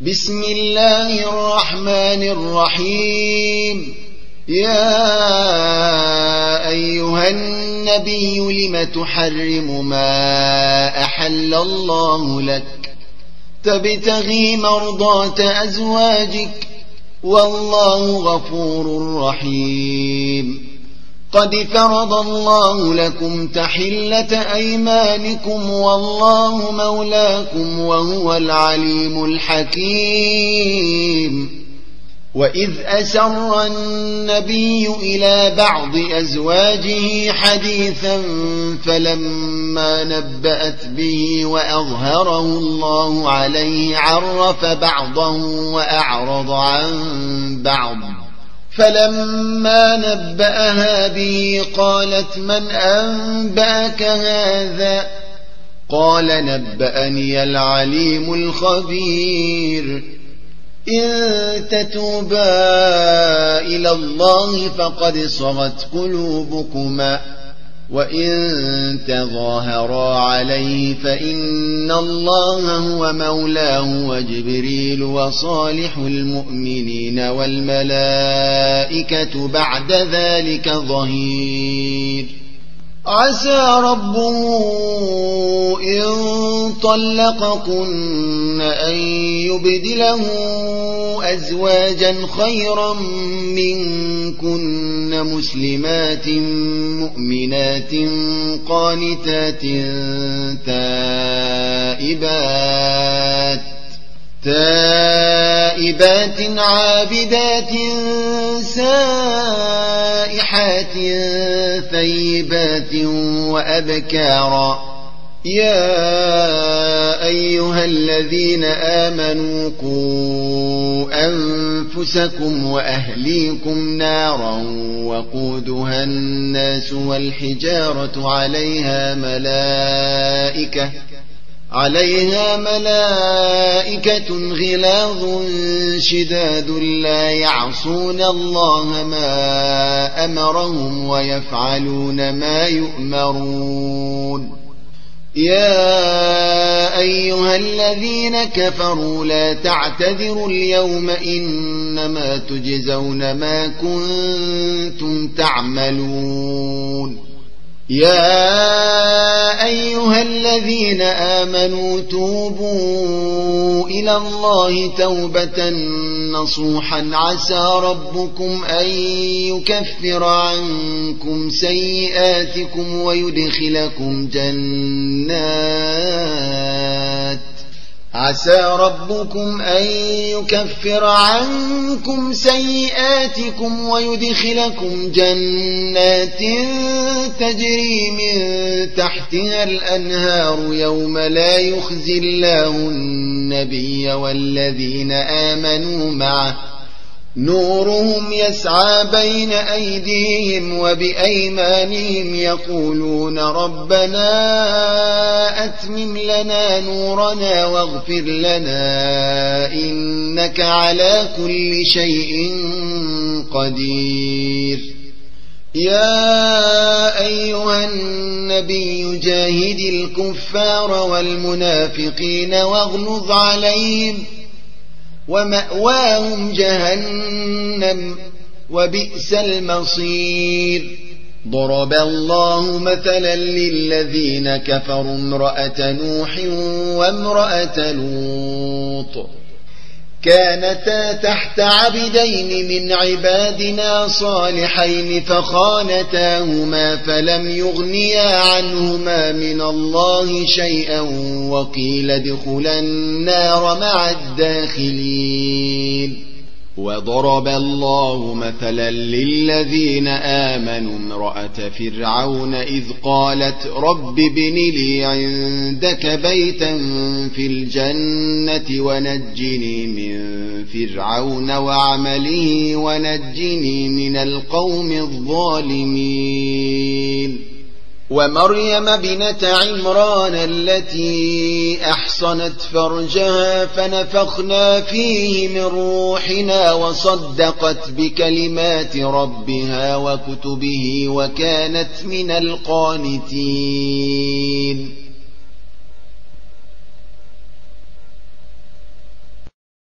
بسم الله الرحمن الرحيم. يا أيها النبي لم تحرم ما أحل الله لك؟ تبتغي مرضات أزواجك. والله غفور رحيم. قد فرض الله لكم تحلة أيمانكم والله مولاكم وهو العليم الحكيم وإذ أسر النبي إلى بعض أزواجه حديثا فلما نبأت به وأظهره الله عليه عرف بعضه وأعرض عن بعض فلما نبأها به قالت من أنبأك هذا؟ قال نبأني العليم الخبير. إن تتوبا إلى الله فقد صغت قلوبكما. وإن تظاهرا عليه فإن الله هو مولاه وجبريل وصالح المؤمنين والملائكة بعد ذلك ظهير عسى ربه إن طلقكن أن يبدله أزواجا خيرا منكن مسلمات مؤمنات قانتات تائبات تائبات عابدات سائحات ثيبات وأبكارا يا أيها الذين آمنوا قوا أنفسكم وأهليكم نارا وقودها الناس والحجارة عليها ملائكة عليها ملائكة غلاظ شداد لا يعصون الله ما أمرهم ويفعلون ما يؤمرون. يا أيها الذين كفروا لا تعتذروا اليوم إنما تجزون ما كنتم تعملون. يا الذين آمنوا توبوا إلى الله توبة نصوحا. عسى ربكم أن يكفر عنكم سيئاتكم ويدخلكم جنات عسى ربكم أن يكفر عنكم سيئاتكم ويدخلكم جنات تجري من تحتها الأنهار يوم لا يخزي الله النبي والذين آمنوا معه نورهم يسعى بين أيديهم وبأيمانهم يقولون ربنا أتمم لنا نورنا واغفر لنا إنك على كل شيء قدير. يا أيها النبي جاهد الكفار والمنافقين واغلظ عليهم ومأواهم جهنم وبئس المصير. ضرب الله مثلا للذين كفروا امرأة نوح وامرأة لوط. كانتا تحت عبدين من عبادنا صالحين فخانتاهما فلم يغنيا عنهما من الله شيئا وقيل ادخلا النار مع الداخلين. وضرب الله مثلا للذين آمنوا امرأة فرعون إذ قالت رب ابن لي عندك بيتا في الجنة ونجني من فرعون وعمله ونجني من القوم الظالمين ومريم بنت عمران التي أحصنت فرجها فنفخنا فيه من روحنا وصدقت بكلمات ربها وكتبه وكانت من القانتين.